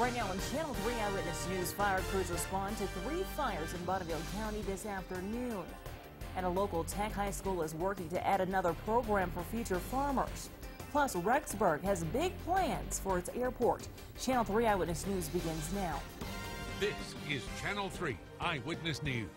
Right now on Channel 3 Eyewitness News, fire crews respond to three fires in Bonneville County this afternoon. And a local tech high school is working to add another program for future farmers. Plus, Rexburg has big plans for its airport. Channel 3 Eyewitness News begins now. This is Channel 3 Eyewitness News.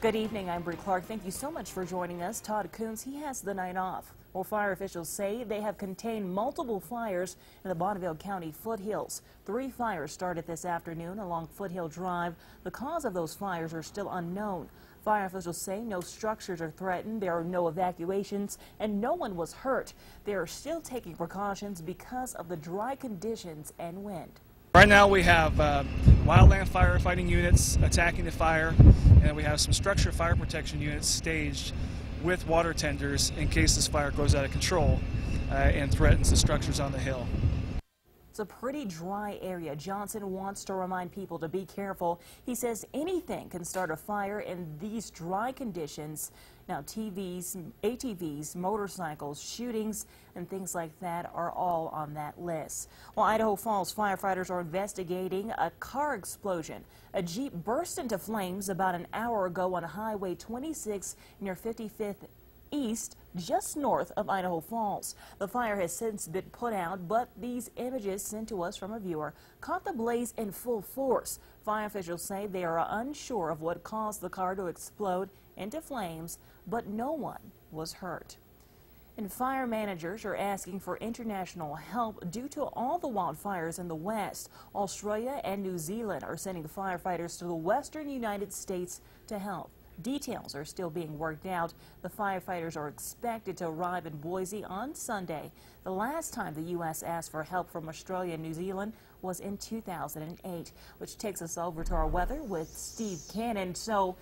Good evening, I'm Bree Clark. Thank you so much for joining us. Todd Coons, he has the night off. Well, fire officials say they have contained multiple fires in the Bonneville County foothills. Three fires started this afternoon along Foothill Drive. The cause of those fires are still unknown. Fire officials say no structures are threatened, there are no evacuations, and no one was hurt. They are still taking precautions because of the dry conditions and wind. Right now we have uh, wildland firefighting units attacking the fire, and we have some structure fire protection units staged with water tenders in case this fire goes out of control uh, and threatens the structures on the hill. It's a pretty dry area. Johnson wants to remind people to be careful. He says anything can start a fire in these dry conditions. Now, TVs, ATVs, motorcycles, shootings, and things like that are all on that list. Well, Idaho Falls firefighters are investigating a car explosion. A Jeep burst into flames about an hour ago on Highway 26 near 55th east, just north of Idaho Falls. The fire has since been put out, but these images sent to us from a viewer caught the blaze in full force. Fire officials say they are unsure of what caused the car to explode into flames, but no one was hurt. And fire managers are asking for international help due to all the wildfires in the west. Australia and New Zealand are sending firefighters to the western United States to help. Details are still being worked out. The firefighters are expected to arrive in Boise on Sunday. The last time the U.S. asked for help from Australia and New Zealand was in 2008, which takes us over to our weather with Steve Cannon. So,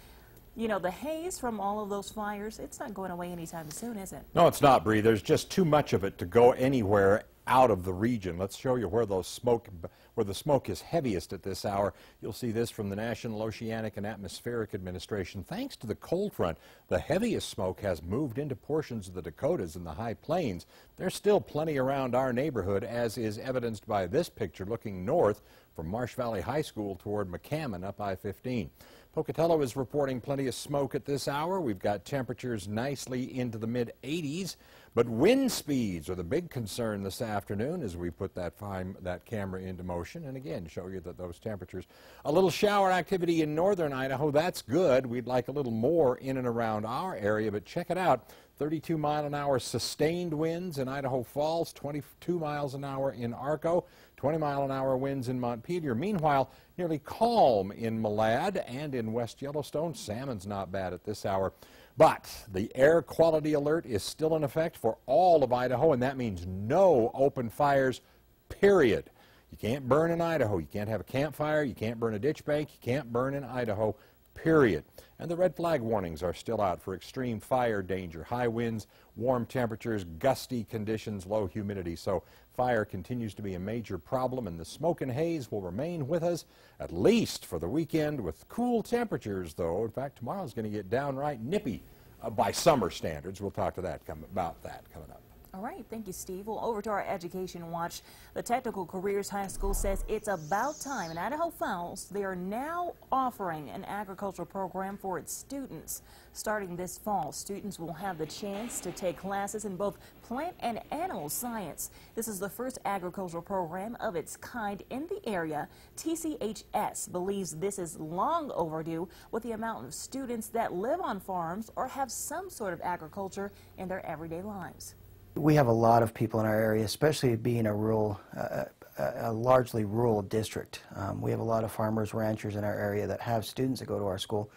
you know, the haze from all of those fires, it's not going away anytime soon, is it? No, it's not, Bree. There's just too much of it to go anywhere out of the region. Let's show you where those smoke, where the smoke is heaviest at this hour. You'll see this from the National Oceanic and Atmospheric Administration. Thanks to the cold front, the heaviest smoke has moved into portions of the Dakotas and the high plains. There's still plenty around our neighborhood, as is evidenced by this picture looking north from Marsh Valley High School toward McCammon up I-15. Pocatello is reporting plenty of smoke at this hour. We've got temperatures nicely into the mid 80s, but wind speeds are the big concern this afternoon as we put that, fine, that camera into motion. And again, show you that those temperatures. A little shower activity in northern Idaho, that's good. We'd like a little more in and around our area, but check it out. 32 mile an hour sustained winds in Idaho Falls, 22 miles an hour in Arco, 20 mile an hour winds in Montpelier. Meanwhile, nearly calm in Malad and in West Yellowstone. Salmon's not bad at this hour. But the air quality alert is still in effect for all of Idaho, and that means no open fires, period. You can't burn in Idaho. You can't have a campfire. You can't burn a ditch bank. You can't burn in Idaho period. And the red flag warnings are still out for extreme fire danger, high winds, warm temperatures, gusty conditions, low humidity. So fire continues to be a major problem and the smoke and haze will remain with us at least for the weekend with cool temperatures though. In fact, tomorrow is going to get downright nippy uh, by summer standards. We'll talk to that come, about that coming up. All right, thank you, Steve. Well, over to our education watch. The Technical Careers High School says it's about time. In Idaho Falls, they are now offering an agricultural program for its students. Starting this fall, students will have the chance to take classes in both plant and animal science. This is the first agricultural program of its kind in the area. TCHS believes this is long overdue with the amount of students that live on farms or have some sort of agriculture in their everyday lives. We have a lot of people in our area, especially being a rural, uh, a largely rural district. Um, we have a lot of farmers, ranchers in our area that have students that go to our school,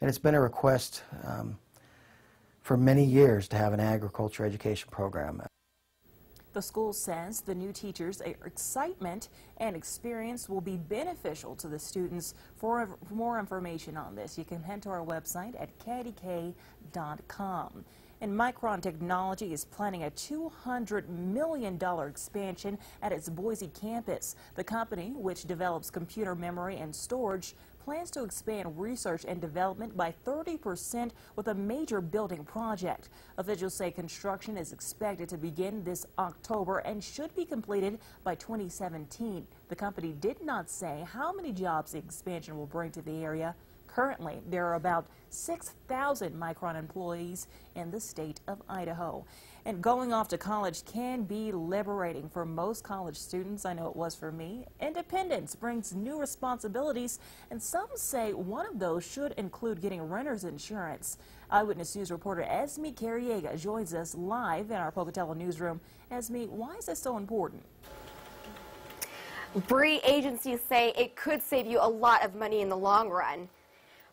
and it's been a request um, for many years to have an agriculture education program. The school says the new teachers' excitement and experience will be beneficial to the students. For more information on this, you can head to our website at kidk.com. And Micron Technology is planning a $200 million expansion at its Boise campus. The company, which develops computer memory and storage, plans to expand research and development by 30% with a major building project. Officials say construction is expected to begin this October and should be completed by 2017. The company did not say how many jobs the expansion will bring to the area. Currently, there are about 6,000 Micron employees in the state of Idaho. And going off to college can be liberating for most college students. I know it was for me. Independence brings new responsibilities, and some say one of those should include getting renter's insurance. Eyewitness News reporter Esme Carriega joins us live in our Pocatello newsroom. Esme, why is this so important? Bree agencies say it could save you a lot of money in the long run.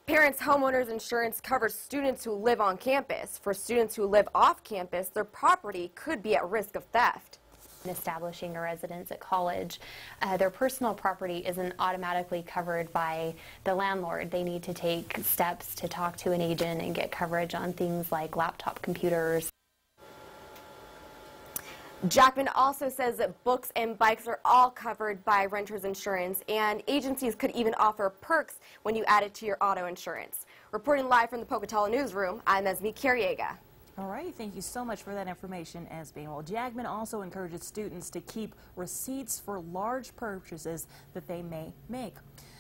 Parents Homeowners Insurance covers students who live on campus. For students who live off campus, their property could be at risk of theft. In establishing a residence at college, uh, their personal property isn't automatically covered by the landlord. They need to take steps to talk to an agent and get coverage on things like laptop computers. Jackman also says that books and bikes are all covered by renter's insurance, and agencies could even offer perks when you add it to your auto insurance. Reporting live from the Pocatello newsroom, I'm Esme Carriega. All right, thank you so much for that information, Esme. Well, Jackman also encourages students to keep receipts for large purchases that they may make.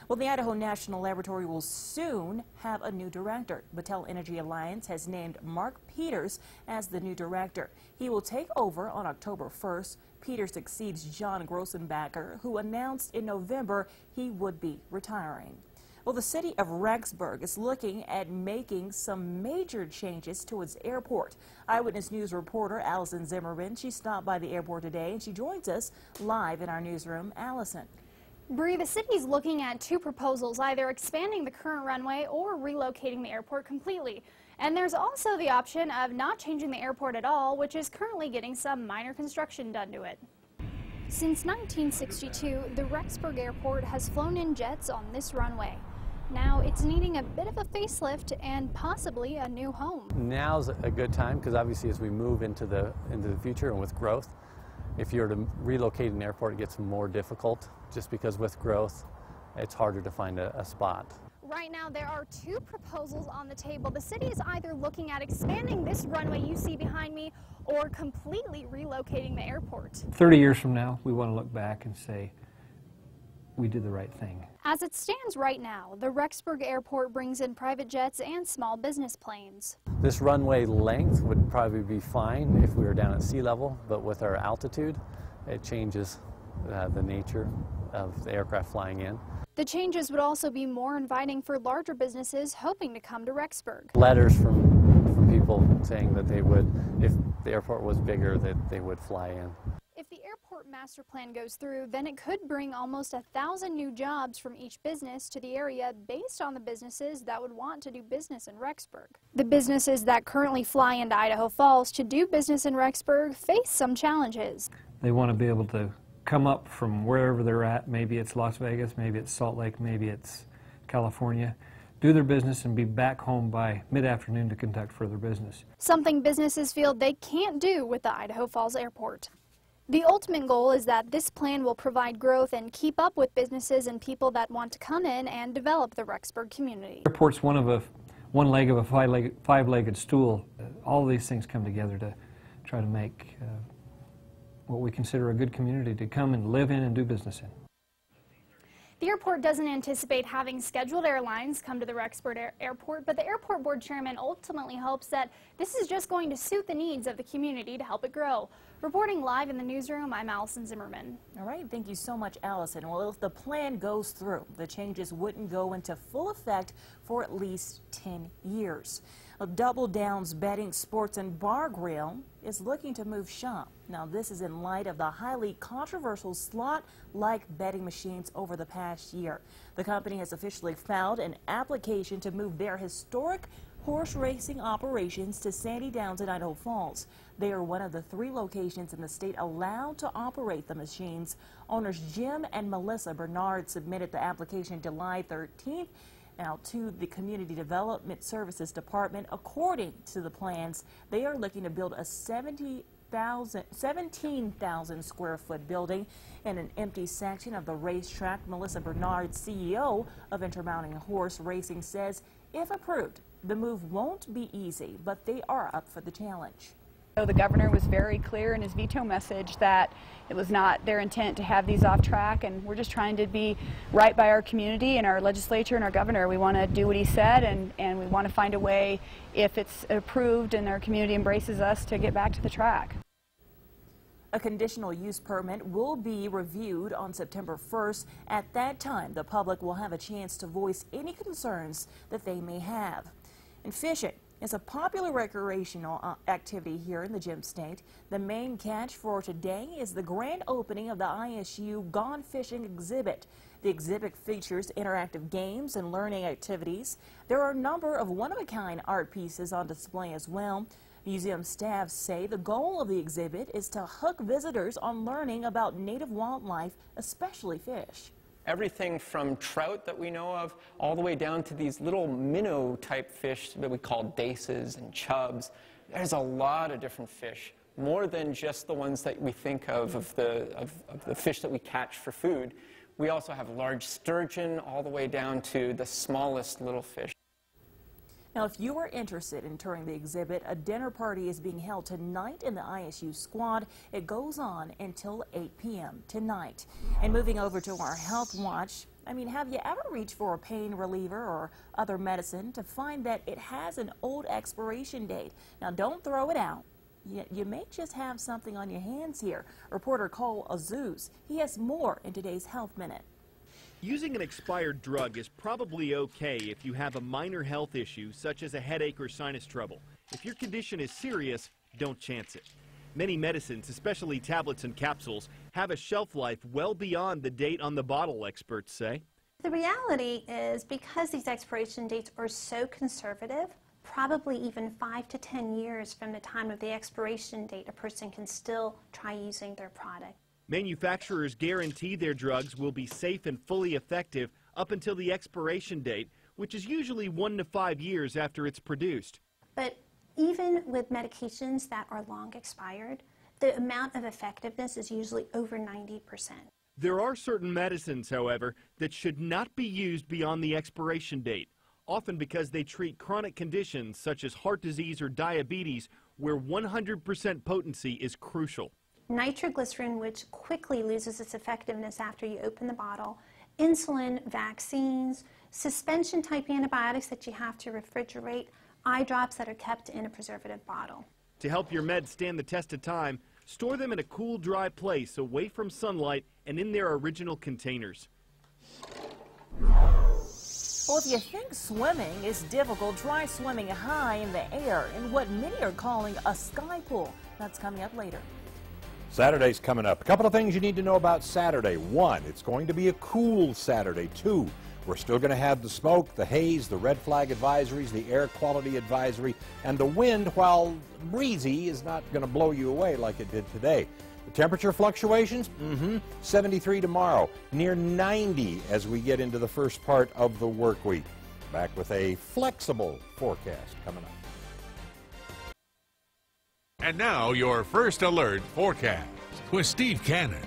Well, the Idaho National Laboratory will soon have a new director. Battelle Energy Alliance has named Mark Peters as the new director. He will take over on October 1st. Peters succeeds John Grossenbacher, who announced in November he would be retiring. Well, the city of Rexburg is looking at making some major changes to its airport. Eyewitness News reporter Allison Zimmerman, she stopped by the airport today and she joins us live in our newsroom. Allison. Bree, the city is looking at two proposals, either expanding the current runway or relocating the airport completely. And there's also the option of not changing the airport at all, which is currently getting some minor construction done to it. Since 1962, the Rexburg Airport has flown in jets on this runway. Now it's needing a bit of a facelift and possibly a new home. Now's a good time because obviously as we move into the into the future and with growth, if you were to relocate an airport, it gets more difficult just because with growth, it's harder to find a, a spot. Right now, there are two proposals on the table. The city is either looking at expanding this runway you see behind me or completely relocating the airport. 30 years from now, we want to look back and say, we did the right thing. As it stands right now, the Rexburg Airport brings in private jets and small business planes. This runway length would probably be fine if we were down at sea level, but with our altitude, it changes uh, the nature of the aircraft flying in. The changes would also be more inviting for larger businesses hoping to come to Rexburg. Letters from, from people saying that they would, if the airport was bigger, that they would fly in. If the airport master plan goes through, then it could bring almost a thousand new jobs from each business to the area based on the businesses that would want to do business in Rexburg. The businesses that currently fly into Idaho Falls to do business in Rexburg face some challenges. They want to be able to come up from wherever they're at. Maybe it's Las Vegas, maybe it's Salt Lake, maybe it's California. Do their business and be back home by mid afternoon to conduct further business. Something businesses feel they can't do with the Idaho Falls Airport. The ultimate goal is that this plan will provide growth and keep up with businesses and people that want to come in and develop the Rexburg community. Airport's one of a one leg of a five-legged, five-legged stool. All these things come together to try to make uh, what we consider a good community to come and live in and do business in. The airport doesn't anticipate having scheduled airlines come to the Rexburg Air Airport, but the airport board chairman ultimately hopes that this is just going to suit the needs of the community to help it grow. Reporting live in the newsroom, I'm Allison Zimmerman. All right, thank you so much, Allison. Well, if the plan goes through, the changes wouldn't go into full effect for at least 10 years. Double Downs Betting, Sports and Bar Grill is looking to move shop. Now, this is in light of the highly controversial slot-like betting machines over the past year. The company has officially filed an application to move their historic horse racing operations to Sandy Downs in Idaho Falls. They are one of the three locations in the state allowed to operate the machines. Owners Jim and Melissa Bernard submitted the application July 13th now to the Community Development Services Department. According to the plans, they are looking to build a 70 17,000 square foot building in an empty section of the racetrack. Melissa Bernard, CEO of Intermountain Horse Racing, says if approved, the move won't be easy, but they are up for the challenge. The governor was very clear in his veto message that it was not their intent to have these off track, and we're just trying to be right by our community and our legislature and our governor. We want to do what he said, and, and we want to find a way, if it's approved and our community embraces us, to get back to the track. A conditional use permit will be reviewed on September 1st. At that time, the public will have a chance to voice any concerns that they may have. And fishing is a popular recreational uh, activity here in the Gem State. The main catch for today is the grand opening of the ISU Gone Fishing exhibit. The exhibit features interactive games and learning activities. There are a number of one-of-a-kind art pieces on display as well. Museum staff say the goal of the exhibit is to hook visitors on learning about native wildlife, especially fish everything from trout that we know of all the way down to these little minnow type fish that we call daces and chubs. There's a lot of different fish, more than just the ones that we think of of the, of, of the fish that we catch for food. We also have large sturgeon all the way down to the smallest little fish. Now, if you are interested in touring the exhibit, a dinner party is being held tonight in the ISU squad. It goes on until 8 p.m. tonight. And moving over to our health watch, I mean, have you ever reached for a pain reliever or other medicine to find that it has an old expiration date? Now, don't throw it out. You, you may just have something on your hands here. Reporter Cole Azuz, he has more in today's Health Minute. Using an expired drug is probably okay if you have a minor health issue such as a headache or sinus trouble. If your condition is serious, don't chance it. Many medicines, especially tablets and capsules, have a shelf life well beyond the date on the bottle, experts say. The reality is because these expiration dates are so conservative, probably even five to 10 years from the time of the expiration date, a person can still try using their product. Manufacturers guarantee their drugs will be safe and fully effective up until the expiration date, which is usually one to five years after it's produced. But even with medications that are long expired, the amount of effectiveness is usually over 90%. There are certain medicines, however, that should not be used beyond the expiration date, often because they treat chronic conditions such as heart disease or diabetes, where 100% potency is crucial nitroglycerin, which quickly loses its effectiveness after you open the bottle, insulin, vaccines, suspension type antibiotics that you have to refrigerate, eye drops that are kept in a preservative bottle. To help your meds stand the test of time, store them in a cool, dry place away from sunlight and in their original containers. Well, if you think swimming is difficult, try swimming high in the air in what many are calling a sky pool. That's coming up later. Saturday's coming up. A couple of things you need to know about Saturday. One, it's going to be a cool Saturday. Two, we're still going to have the smoke, the haze, the red flag advisories, the air quality advisory, and the wind, while breezy, is not going to blow you away like it did today. The temperature fluctuations, mm-hmm, 73 tomorrow, near 90 as we get into the first part of the work week. Back with a flexible forecast coming up. And now, your first alert forecast with Steve Cannon.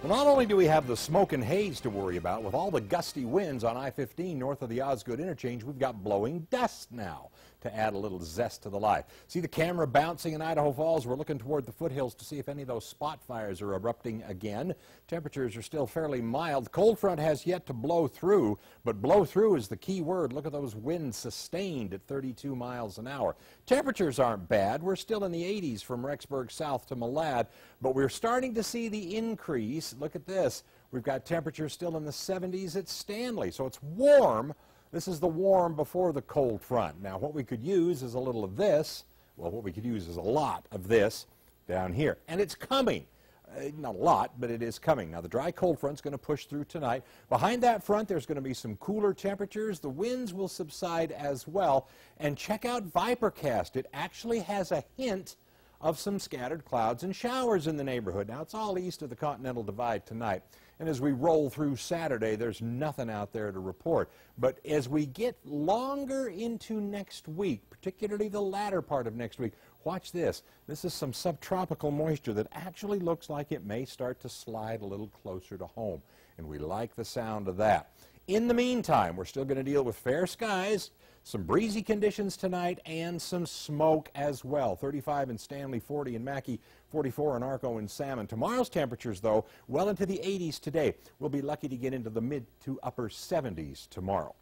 Well, not only do we have the smoke and haze to worry about, with all the gusty winds on I-15 north of the Osgood interchange, we've got blowing dust now to add a little zest to the life. See the camera bouncing in Idaho Falls? We're looking toward the foothills to see if any of those spot fires are erupting again. Temperatures are still fairly mild. Cold front has yet to blow through, but blow through is the key word. Look at those winds sustained at 32 miles an hour. Temperatures aren't bad. We're still in the 80s from Rexburg south to Malad, but we're starting to see the increase. Look at this. We've got temperatures still in the 70s at Stanley, so it's warm this is the warm before the cold front. Now, what we could use is a little of this. Well, what we could use is a lot of this down here. And it's coming. Uh, not a lot, but it is coming. Now, the dry cold front is going to push through tonight. Behind that front, there's going to be some cooler temperatures. The winds will subside as well. And check out Vipercast. It actually has a hint of some scattered clouds and showers in the neighborhood. Now, it's all east of the Continental Divide tonight. And as we roll through Saturday, there's nothing out there to report. But as we get longer into next week, particularly the latter part of next week, watch this. This is some subtropical moisture that actually looks like it may start to slide a little closer to home. And we like the sound of that. In the meantime, we're still going to deal with fair skies, some breezy conditions tonight, and some smoke as well. 35 in Stanley, 40 in Mackay, 44 in Arco and Salmon. Tomorrow's temperatures, though, well into the 80s today. We'll be lucky to get into the mid to upper 70s tomorrow.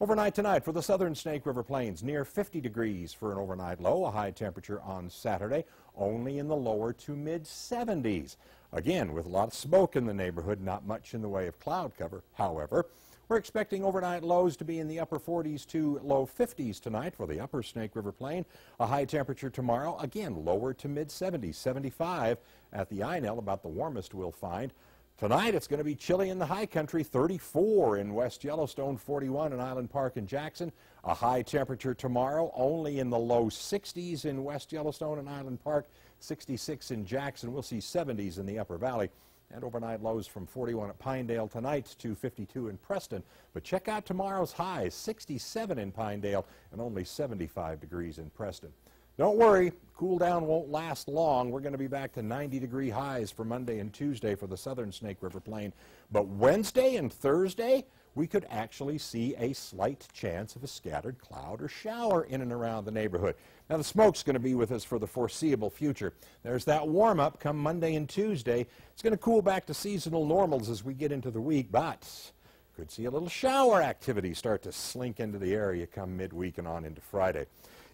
Overnight tonight for the southern Snake River Plains, near 50 degrees for an overnight low, a high temperature on Saturday, only in the lower to mid 70s. Again, with a lot of smoke in the neighborhood, not much in the way of cloud cover, however. We're expecting overnight lows to be in the upper 40s to low 50s tonight for the upper Snake River Plain. A high temperature tomorrow, again lower to mid 70s, 75 at the INL, about the warmest we'll find. Tonight it's going to be chilly in the high country, 34 in West Yellowstone, 41 in Island Park and Jackson. A high temperature tomorrow, only in the low 60s in West Yellowstone and Island Park, 66 in Jackson. We'll see 70s in the Upper Valley and overnight lows from 41 at Pinedale tonight to 52 in Preston. But check out tomorrow's highs, 67 in Pinedale and only 75 degrees in Preston. Don't worry, cool down won't last long. We're going to be back to 90 degree highs for Monday and Tuesday for the southern Snake River Plain. But Wednesday and Thursday, we could actually see a slight chance of a scattered cloud or shower in and around the neighborhood. Now, the smoke's going to be with us for the foreseeable future. There's that warm up come Monday and Tuesday. It's going to cool back to seasonal normals as we get into the week, but could see a little shower activity start to slink into the area come midweek and on into Friday.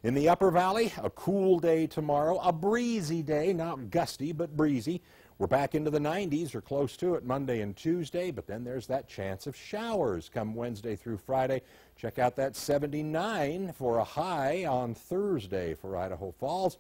In the Upper Valley, a cool day tomorrow, a breezy day, not gusty, but breezy. We're back into the 90s or close to it Monday and Tuesday, but then there's that chance of showers come Wednesday through Friday. Check out that 79 for a high on Thursday for Idaho Falls.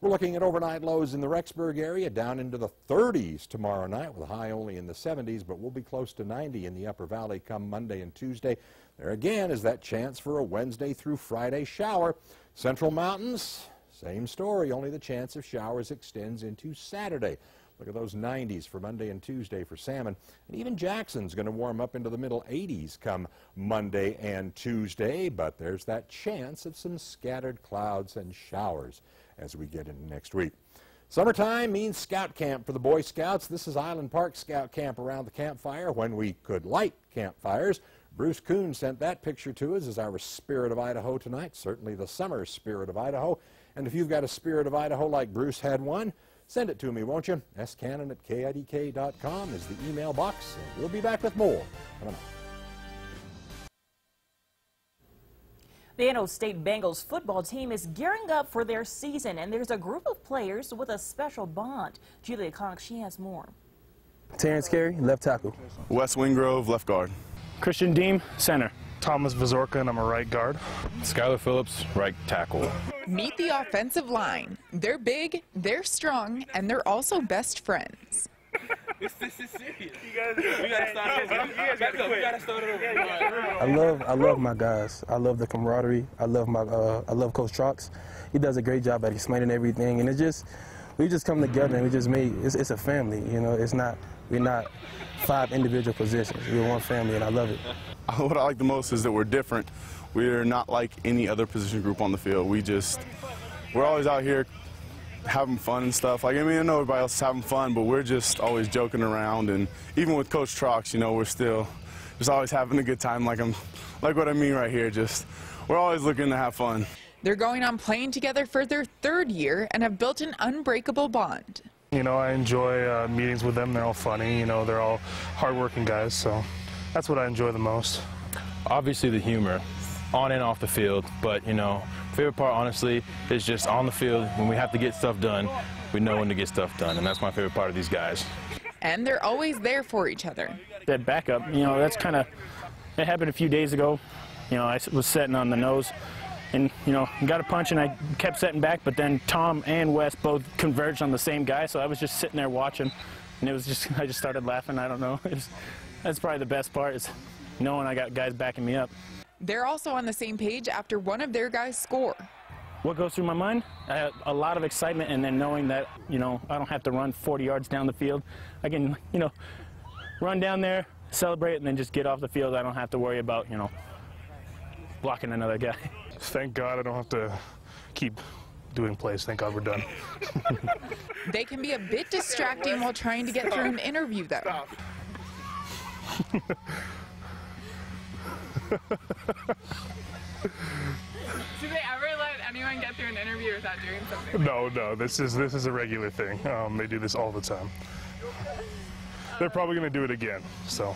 We're looking at overnight lows in the Rexburg area down into the 30s tomorrow night with a high only in the 70s, but we'll be close to 90 in the Upper Valley come Monday and Tuesday. There again is that chance for a Wednesday through Friday shower. Central Mountains, same story, only the chance of showers extends into Saturday. Look at those 90s for Monday and Tuesday for salmon. And even Jackson's going to warm up into the middle 80s come Monday and Tuesday, but there's that chance of some scattered clouds and showers as we get into next week. Summertime means scout camp for the Boy Scouts. This is Island Park Scout Camp around the campfire when we could light campfires. Bruce Kuhn sent that picture to us as our Spirit of Idaho tonight, certainly the summer Spirit of Idaho. And if you've got a Spirit of Idaho like Bruce had one, Send it to me, won't you? scannon at kidk.com is the email box, and we'll be back with more The Idaho State Bengals football team is gearing up for their season, and there's a group of players with a special bond. Julia Cox, she has more. Terrence Carey, left tackle. Wes Wingrove, left guard. Christian Deem, center. Thomas Vazorka, and I'm a right guard. Skylar Phillips, right tackle. Meet the offensive line. They're big, they're strong, and they're also best friends. this, this is serious. You guys, we gotta start over. You guys gotta, we gotta start over. I love, I love my guys. I love the camaraderie. I love my, uh, I love Coach Trox. He does a great job at explaining everything, and it just, we just come together and we just made. It's, it's a family. You know, it's not, we're not five individual positions. We're one family, and I love it. What I like the most is that we're different. We're not like any other position group on the field. We just, we're always out here having fun and stuff. Like, I mean, I know everybody else is having fun, but we're just always joking around. And even with Coach Trox, you know, we're still just always having a good time. Like I'm, like what I mean right here. Just, we're always looking to have fun. They're going on playing together for their third year and have built an unbreakable bond. You know, I enjoy uh, meetings with them. They're all funny. You know, they're all hardworking guys. So that's what I enjoy the most. Obviously the humor, on and off the field, but you know, favorite part honestly is just on the field when we have to get stuff done, we know when to get stuff done, and that's my favorite part of these guys. And they're always there for each other. That backup, you know, that's kind of, it happened a few days ago. You know, I was sitting on the nose and, you know, got a punch and I kept setting back, but then Tom and Wes both converged on the same guy, so I was just sitting there watching, and it was just, I just started laughing, I don't know. Was, that's probably the best part is knowing I got guys backing me up. They're also on the same page after one of their guys score. What goes through my mind? a lot of excitement and then knowing that, you know, I don't have to run 40 yards down the field. I can, you know, run down there, celebrate, and then just get off the field. I don't have to worry about, you know, blocking another guy. Thank God I don't have to keep doing plays. Thank God we're done. They can be a bit distracting while trying to get through an interview, though. Do they ever let anyone get through an interview without doing something? no, no, this is this is a regular thing. Um, they do this all the time. They're probably going to do it again. So.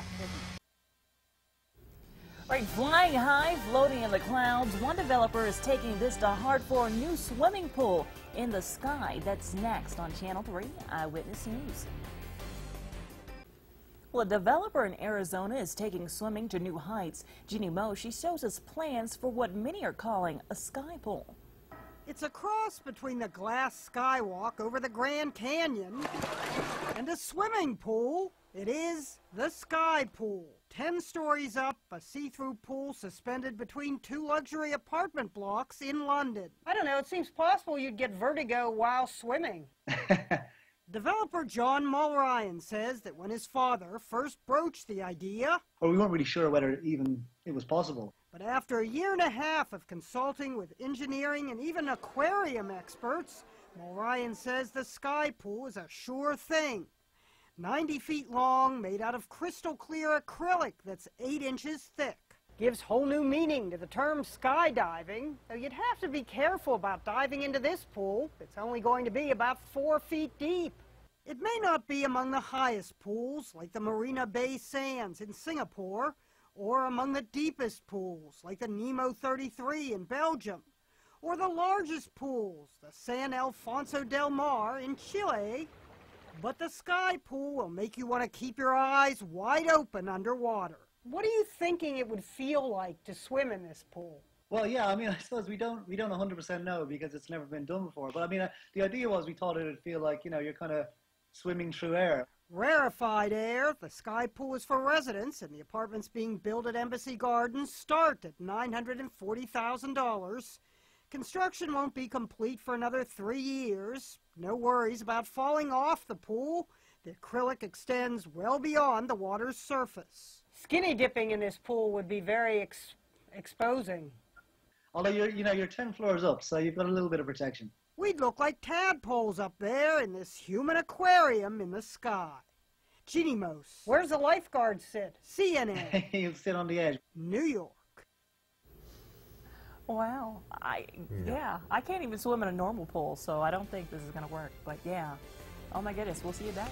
Right, flying high, floating in the clouds, one developer is taking this to heart for a new swimming pool in the sky. That's next on Channel 3 Eyewitness News. Well, a developer in Arizona is taking swimming to new heights. Jeanne Moos, she shows us plans for what many are calling a sky pool. It's a cross between the glass skywalk over the Grand Canyon and a swimming pool. It is the Sky Pool. Ten stories up, a see-through pool suspended between two luxury apartment blocks in London. I don't know, it seems possible you'd get vertigo while swimming. Developer John Mulryan says that when his father first broached the idea, Well, we weren't really sure whether even it was possible. but after a year and a half of consulting with engineering and even aquarium experts, Mulryan says the sky pool is a sure thing. 90 feet long, made out of crystal clear acrylic that's 8 inches thick. Gives whole new meaning to the term skydiving, though you'd have to be careful about diving into this pool. It's only going to be about 4 feet deep. It may not be among the highest pools, like the Marina Bay Sands in Singapore, or among the deepest pools, like the Nemo 33 in Belgium, or the largest pools, the San Alfonso del Mar in Chile. But the sky pool will make you want to keep your eyes wide open underwater. What are you thinking it would feel like to swim in this pool? Well, yeah, I mean, I suppose we don't we don't 100% know because it's never been done before. But I mean, uh, the idea was we thought it would feel like you know you're kind of swimming through air. Rarefied air, the sky pool is for residents, and the apartments being built at Embassy Gardens start at $940,000. Construction won't be complete for another three years. No worries about falling off the pool. The acrylic extends well beyond the water's surface. Skinny dipping in this pool would be very ex- exposing. Although you're you know you're 10 floors up, so you've got a little bit of protection. We'd look like tadpoles up there in this human aquarium in the sky. Jeanne Moos. Where's the lifeguard sit? CNN. You'll sit on the edge. New York. Wow. I yeah, I can't even swim in a normal pool, so I don't think this is going to work. But yeah. Oh my goodness, we'll see you back.